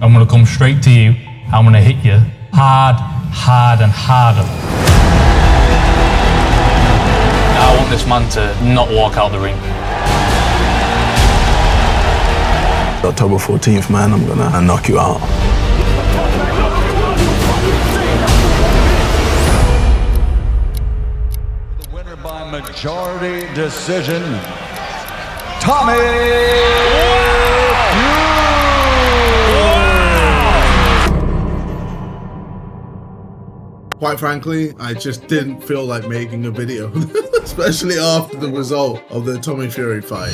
I'm gonna come straight to you. I'm gonna hit you hard, hard, and harder. I want this man to not walk out the ring. October 14th, man, I'm gonna knock you out. The winner by majority decision, Tommy Quite frankly, I just didn't feel like making a video, especially after the result of the Tommy Fury fight.